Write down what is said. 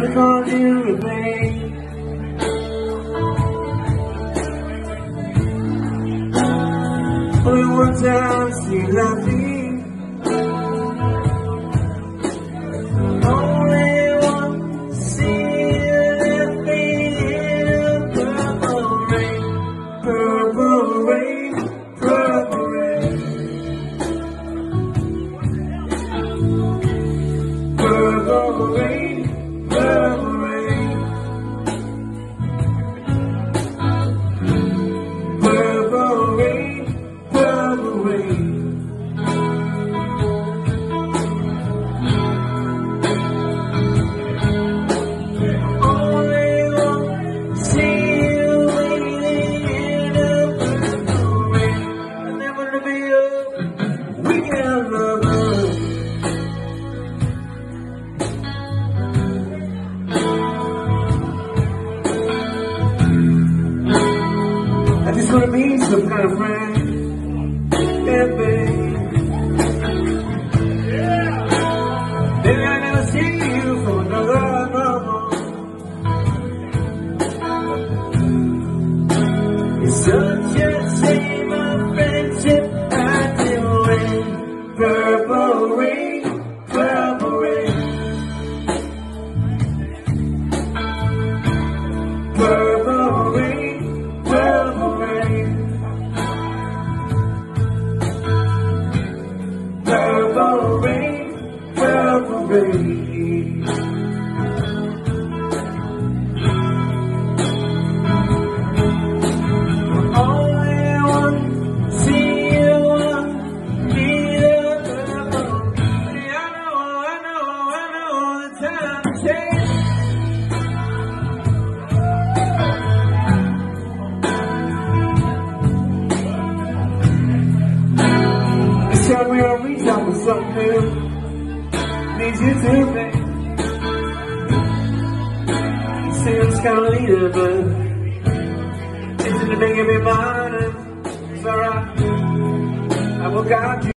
babe. Only one time she loved me. Only one she left me purple rain, purple rain, I just wanna be some kind of friend. Yeah, babe. Maybe I never see you for another moment. It's such a Purple rain, something new. Need you to babe. Seems kind of leader, but it's in the baby mind. It's alright. I will guide you.